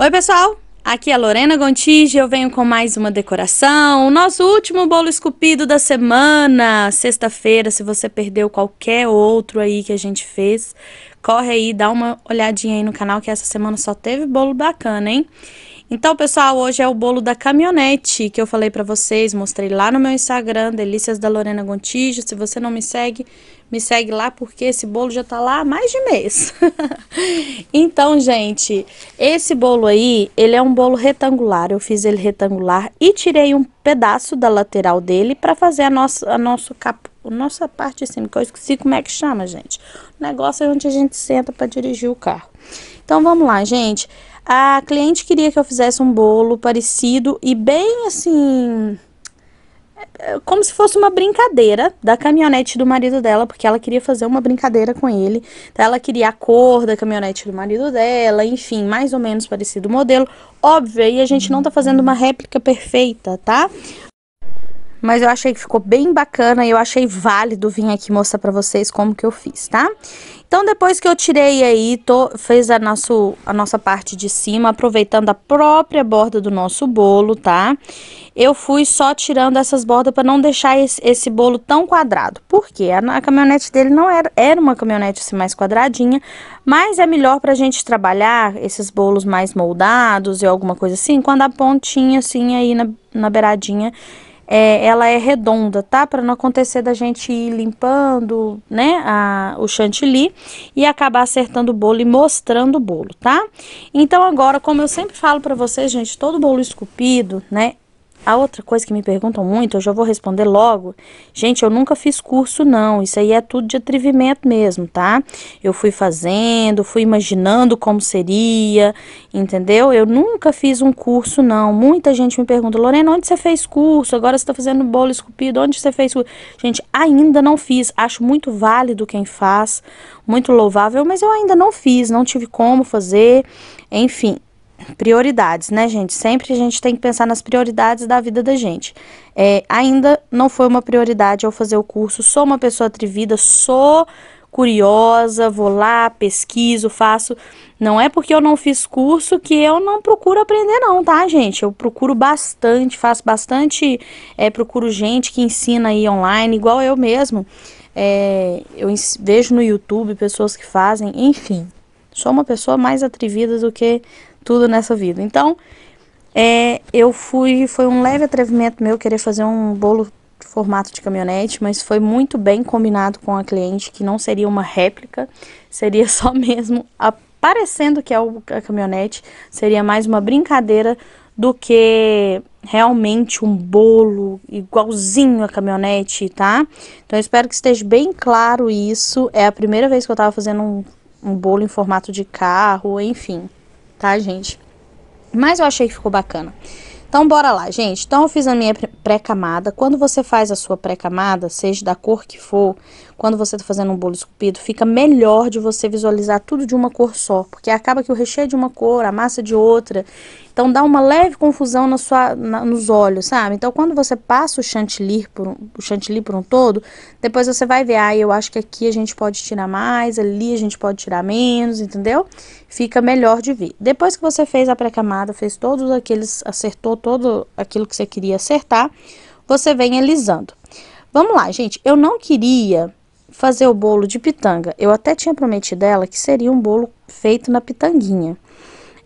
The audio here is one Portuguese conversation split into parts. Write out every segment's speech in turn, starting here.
Oi, pessoal! Aqui é a Lorena Gontijo eu venho com mais uma decoração. O nosso último bolo esculpido da semana, sexta-feira. Se você perdeu qualquer outro aí que a gente fez, corre aí, dá uma olhadinha aí no canal que essa semana só teve bolo bacana, hein? Então, pessoal, hoje é o bolo da caminhonete que eu falei pra vocês, mostrei lá no meu Instagram, Delícias da Lorena Gontijo. Se você não me segue, me segue lá porque esse bolo já tá lá há mais de mês. então, gente, esse bolo aí, ele é um bolo retangular. Eu fiz ele retangular e tirei um pedaço da lateral dele pra fazer a nossa, a nosso capo, a nossa parte cima, que eu esqueci como é que chama, gente. O negócio é onde a gente senta pra dirigir o carro. Então, vamos lá, gente. A cliente queria que eu fizesse um bolo parecido e bem assim. Como se fosse uma brincadeira da caminhonete do marido dela, porque ela queria fazer uma brincadeira com ele. Então, ela queria a cor da caminhonete do marido dela, enfim, mais ou menos parecido o modelo. Óbvio, aí a gente não tá fazendo uma réplica perfeita, tá? Mas eu achei que ficou bem bacana e eu achei válido vir aqui mostrar pra vocês como que eu fiz, tá? Então, depois que eu tirei aí, tô, fez a, nosso, a nossa parte de cima, aproveitando a própria borda do nosso bolo, tá? Eu fui só tirando essas bordas para não deixar esse, esse, bolo tão quadrado. Por quê? A, a, caminhonete dele não era, era uma caminhonete assim mais quadradinha, mas é melhor pra gente trabalhar esses bolos mais moldados e alguma coisa assim, quando a pontinha assim aí na, na beiradinha é, ela é redonda, tá? Para não acontecer da gente ir limpando, né, a, o chantilly e acabar acertando o bolo e mostrando o bolo, tá? Então agora, como eu sempre falo para vocês, gente, todo bolo esculpido, né, a outra coisa que me perguntam muito, eu já vou responder logo. Gente, eu nunca fiz curso, não. Isso aí é tudo de atrevimento mesmo, tá? Eu fui fazendo, fui imaginando como seria, entendeu? Eu nunca fiz um curso, não. Muita gente me pergunta, Lorena, onde você fez curso? Agora você tá fazendo bolo esculpido, onde você fez curso? Gente, ainda não fiz. Acho muito válido quem faz, muito louvável, mas eu ainda não fiz, não tive como fazer. Enfim, prioridades, né, gente? Sempre a gente tem que pensar nas prioridades da vida da gente. É, ainda não foi uma prioridade ao fazer o curso. Sou uma pessoa atrevida, sou curiosa, vou lá, pesquiso, faço. Não é porque eu não fiz curso que eu não procuro aprender, não, tá, gente? Eu procuro bastante, faço bastante, é, procuro gente que ensina aí online, igual eu mesmo. É, eu vejo no YouTube pessoas que fazem, enfim. Sou uma pessoa mais atrevida do que tudo nessa vida. Então, é, eu fui, foi um leve atrevimento meu querer fazer um bolo formato de caminhonete, mas foi muito bem combinado com a cliente que não seria uma réplica, seria só mesmo aparecendo que é a caminhonete, seria mais uma brincadeira do que realmente um bolo igualzinho a caminhonete, tá? Então eu espero que esteja bem claro isso. É a primeira vez que eu tava fazendo um, um bolo em formato de carro, enfim tá, gente? Mas eu achei que ficou bacana. Então, bora lá, gente. Então, eu fiz a minha pré-camada. Quando você faz a sua pré-camada, seja da cor que for, quando você tá fazendo um bolo esculpido, fica melhor de você visualizar tudo de uma cor só. Porque acaba que o recheio é de uma cor, a massa é de outra. Então, dá uma leve confusão na sua, na, nos olhos, sabe? Então, quando você passa o chantilly, por um, o chantilly por um todo, depois você vai ver, ah, eu acho que aqui a gente pode tirar mais, ali a gente pode tirar menos, entendeu? Fica melhor de ver. Depois que você fez a pré-camada, fez todos aqueles, acertou todo aquilo que você queria acertar, você vem alisando. Vamos lá, gente. Eu não queria fazer o bolo de pitanga. Eu até tinha prometido ela que seria um bolo feito na pitanguinha.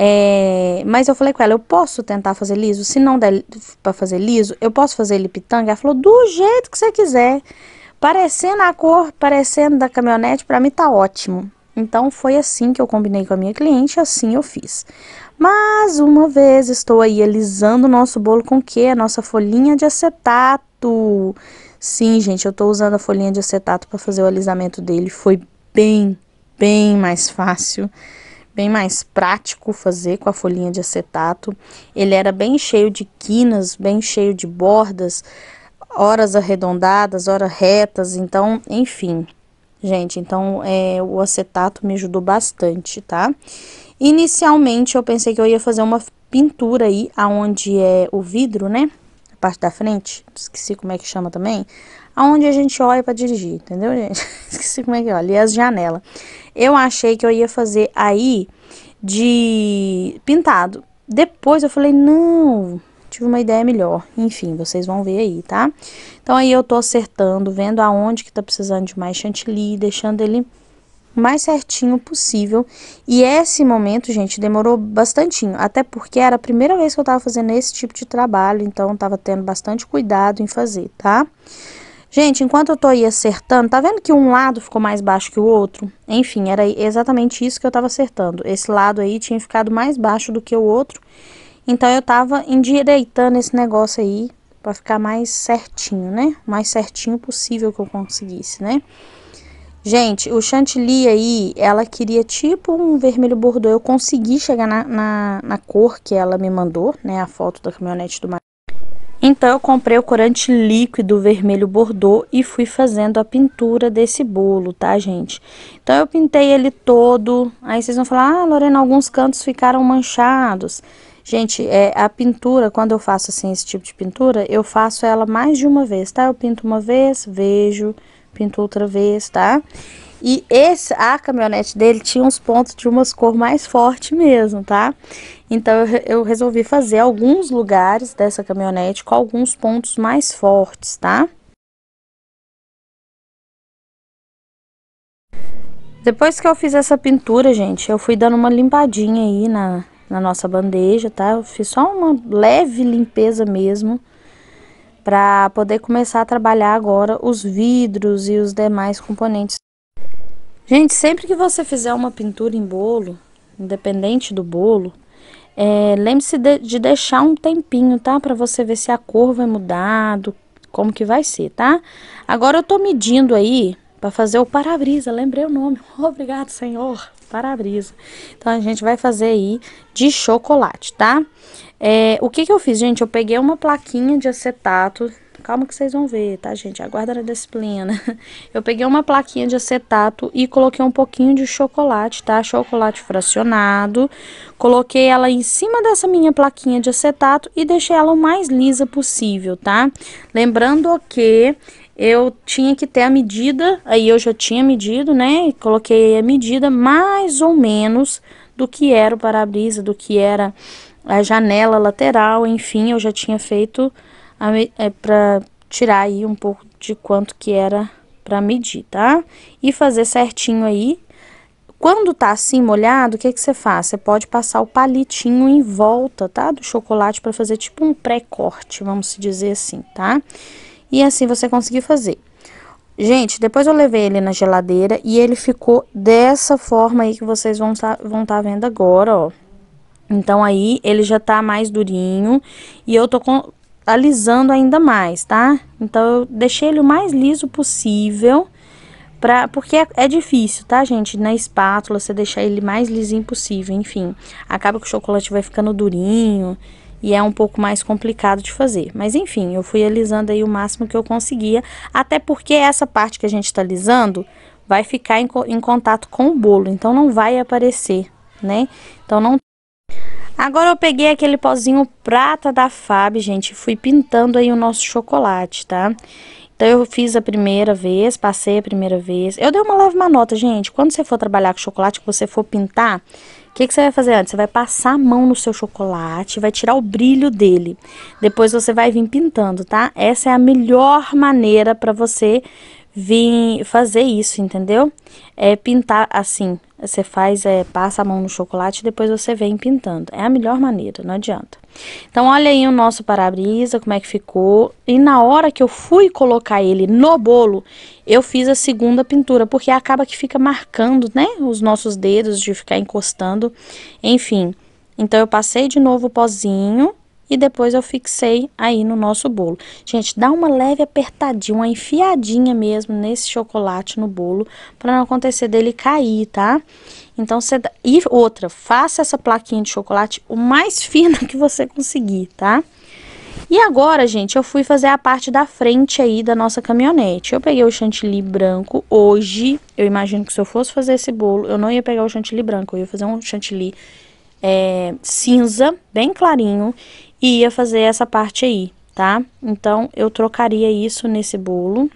É, mas eu falei com ela, eu posso tentar fazer liso? Se não der para fazer liso, eu posso fazer ele pitanga? Ela falou, do jeito que você quiser. Parecendo a cor, parecendo da caminhonete, para mim tá ótimo. Então foi assim que eu combinei com a minha cliente, assim eu fiz. Mas uma vez estou aí alisando o nosso bolo com o quê? A nossa folhinha de acetato. Sim, gente, eu estou usando a folhinha de acetato para fazer o alisamento dele. Foi bem, bem mais fácil, bem mais prático fazer com a folhinha de acetato. Ele era bem cheio de quinas, bem cheio de bordas, horas arredondadas, horas retas, então, enfim. Gente, então é, o acetato me ajudou bastante, tá? Inicialmente eu pensei que eu ia fazer uma pintura aí, aonde é o vidro, né? parte da frente, esqueci como é que chama também, aonde a gente olha para dirigir, entendeu, gente? esqueci como é que olha, e as janelas. Eu achei que eu ia fazer aí de pintado. Depois eu falei, não, tive uma ideia melhor. Enfim, vocês vão ver aí, tá? Então aí eu tô acertando, vendo aonde que tá precisando de mais chantilly, deixando ele mais certinho possível. E esse momento, gente, demorou bastantinho, até porque era a primeira vez que eu tava fazendo esse tipo de trabalho, então tava tendo bastante cuidado em fazer, tá? Gente, enquanto eu tô aí acertando, tá vendo que um lado ficou mais baixo que o outro? Enfim, era exatamente isso que eu tava acertando. Esse lado aí tinha ficado mais baixo do que o outro. Então, eu tava endireitando esse negócio aí pra ficar mais certinho, né? Mais certinho possível que eu conseguisse, né? Gente, o chantilly aí, ela queria tipo um vermelho bordô. Eu consegui chegar na, na, na cor que ela me mandou, né? A foto da caminhonete do então eu comprei o corante líquido vermelho bordô e fui fazendo a pintura desse bolo, tá, gente? Então eu pintei ele todo. Aí vocês vão falar: "Ah, Lorena, alguns cantos ficaram manchados". Gente, é a pintura, quando eu faço assim esse tipo de pintura, eu faço ela mais de uma vez, tá? Eu pinto uma vez, vejo, pinto outra vez, tá? E esse, a caminhonete dele tinha uns pontos de umas cor mais forte mesmo, tá? Então eu, eu resolvi fazer alguns lugares dessa caminhonete com alguns pontos mais fortes, tá? Depois que eu fiz essa pintura, gente, eu fui dando uma limpadinha aí na, na nossa bandeja, tá? Eu fiz só uma leve limpeza mesmo para poder começar a trabalhar agora os vidros e os demais componentes Gente, sempre que você fizer uma pintura em bolo, independente do bolo, é, lembre-se de, de, deixar um tempinho, tá? Para você ver se a cor vai mudar, do, como que vai ser, tá? Agora eu tô medindo aí para fazer o para-brisa, lembrei o nome. Obrigado, Senhor. Para-brisa. Então a gente vai fazer aí de chocolate, tá? É, o que que eu fiz, gente? Eu peguei uma plaquinha de acetato Calma que vocês vão ver, tá, gente? Aguarda a disciplina. Eu peguei uma plaquinha de acetato e coloquei um pouquinho de chocolate, tá? Chocolate fracionado. Coloquei ela em cima dessa minha plaquinha de acetato e deixei ela o mais lisa possível, tá? Lembrando que eu tinha que ter a medida, aí eu já tinha medido, né? Coloquei a medida mais ou menos do que era o para-brisa, do que era a janela lateral, enfim, eu já tinha feito é para tirar aí um pouco de quanto que era para medir, tá? E fazer certinho aí. Quando tá assim molhado, o que que você faz? Você pode passar o palitinho em volta, tá? Do chocolate para fazer tipo um pré-corte, vamos dizer assim, tá? E assim você conseguir fazer. Gente, depois eu levei ele na geladeira e ele ficou dessa forma aí que vocês vão tá, vão tá vendo agora, ó. Então aí ele já tá mais durinho e eu tô com, alisando ainda mais, tá? Então, eu deixei ele o mais liso possível, pra, porque é, é, difícil, tá, gente? Na espátula, você deixar ele mais lisinho possível, enfim. Acaba que o chocolate vai ficando durinho e é um pouco mais complicado de fazer. Mas, enfim, eu fui alisando aí o máximo que eu conseguia, até porque essa parte que a gente tá alisando vai ficar em, em contato com o bolo, então não vai aparecer, né? Então, não Agora eu peguei aquele pozinho prata da Fab, gente, fui pintando aí o nosso chocolate, tá? Então eu fiz a primeira vez, passei a primeira vez. Eu dei uma leve uma nota, gente. Quando você for trabalhar com chocolate, que você for pintar, o que, que você vai fazer antes? Você vai passar a mão no seu chocolate, vai tirar o brilho dele. Depois você vai vir pintando, tá? Essa é a melhor maneira para você vir fazer isso, entendeu? É pintar assim, você faz, é, passa a mão no chocolate e depois você vem pintando. É a melhor maneira, não adianta. Então, olha aí o nosso para-brisa, como é que ficou. E na hora que eu fui colocar ele no bolo, eu fiz a segunda pintura, porque acaba que fica marcando, né, os nossos dedos de ficar encostando. Enfim, então eu passei de novo o pozinho e depois eu fixei aí no nosso bolo. Gente, dá uma leve apertadinha, uma enfiadinha mesmo nesse chocolate no bolo, para não acontecer dele cair, tá? Então, você... E outra, faça essa plaquinha de chocolate o mais fina que você conseguir, tá? E agora, gente, eu fui fazer a parte da frente aí da nossa caminhonete. Eu peguei o chantilly branco hoje. Eu imagino que se eu fosse fazer esse bolo, eu não ia pegar o chantilly branco. Eu ia fazer um chantilly é, cinza, bem clarinho e ia fazer essa parte aí, tá? Então, eu trocaria isso nesse bolo.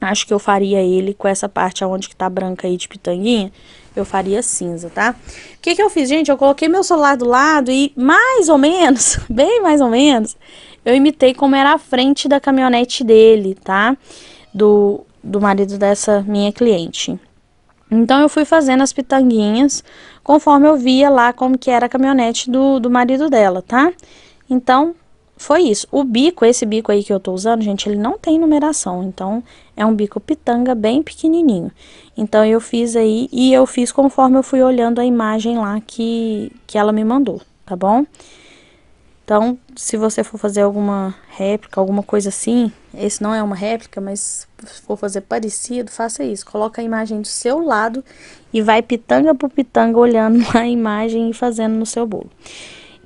Acho que eu faria ele com essa parte aonde que tá branca aí de pitanguinha. eu faria cinza, tá? O que que eu fiz, gente? Eu coloquei meu celular do lado e mais ou menos, bem mais ou menos, eu imitei como era a frente da caminhonete dele, tá? Do, do marido dessa minha cliente. Então eu fui fazendo as pitanguinhas conforme eu via lá como que era a caminhonete do, do marido dela, tá? Então foi isso. O bico, esse bico aí que eu tô usando, gente, ele não tem numeração. Então, é um bico pitanga bem pequenininho. Então, eu fiz aí e eu fiz conforme eu fui olhando a imagem lá que, que ela me mandou, tá bom? Então, se você for fazer alguma réplica, alguma coisa assim, esse não é uma réplica, mas se for fazer parecido, faça isso. Coloca a imagem do seu lado e vai pitanga por pitanga olhando a imagem e fazendo no seu bolo.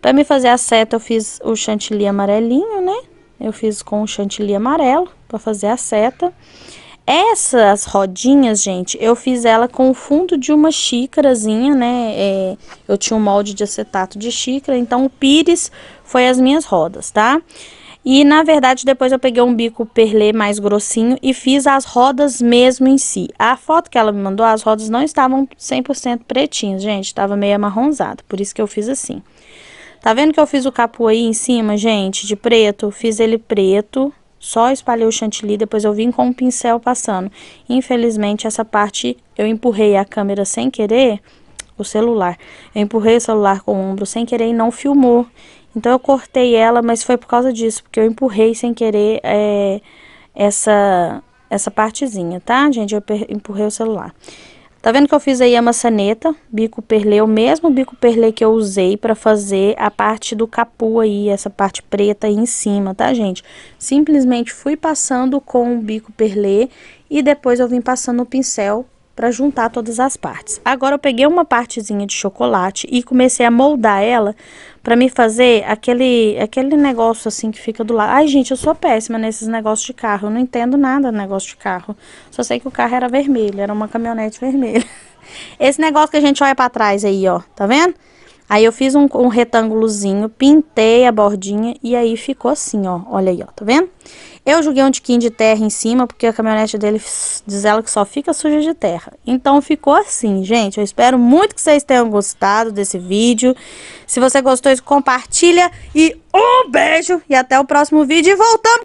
Para me fazer a seta, eu fiz o chantilly amarelinho, né? Eu fiz com o chantilly amarelo para fazer a seta. Essas rodinhas, gente, eu fiz ela com o fundo de uma xícarazinha, né? É, eu tinha um molde de acetato de xícara, então o pires foi as minhas rodas, tá? E, na verdade, depois eu peguei um bico perlê mais grossinho e fiz as rodas mesmo em si. A foto que ela me mandou, as rodas não estavam 100% pretinhas, gente, estava meio amarronzado, por isso que eu fiz assim. Tá vendo que eu fiz o capu aí em cima, gente, de preto? Fiz ele preto, só espalhei o chantilly, depois eu vim com um pincel passando. Infelizmente, essa parte eu empurrei a câmera sem querer, o celular. Eu empurrei o celular com o ombro sem querer e não filmou. Então eu cortei ela, mas foi por causa disso, porque eu empurrei sem querer é, essa, essa partezinha, tá, gente? Eu empurrei o celular. Tá vendo que eu fiz aí a maçaneta, bico perlê, o mesmo bico perlê que eu usei para fazer a parte do capu aí, essa parte preta aí em cima, tá, gente? Simplesmente fui passando com o bico perlê e depois eu vim passando o pincel para juntar todas as partes. Agora eu peguei uma partezinha de chocolate e comecei a moldar ela para me fazer aquele aquele negócio assim que fica do lado. Ai, gente, eu sou péssima nesses negócios de carro. Eu não entendo nada do negócio de carro. Só sei que o carro era vermelho, era uma caminhonete vermelha. Esse negócio que a gente olha para trás aí, ó, tá vendo? Aí eu fiz um, um retângulozinho, pintei a bordinha e aí ficou assim, ó. Olha aí, ó, tá vendo? Eu joguei um tiquinho de terra em cima, porque a caminhonete dele diz ela que só fica suja de terra. Então ficou assim, gente. Eu espero muito que vocês tenham gostado desse vídeo. Se você gostou, compartilha e um beijo e até o próximo vídeo. E voltamos!